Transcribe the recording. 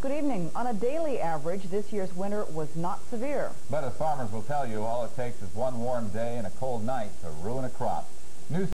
Good evening. On a daily average, this year's winter was not severe. But as farmers will tell you, all it takes is one warm day and a cold night to ruin a crop. News.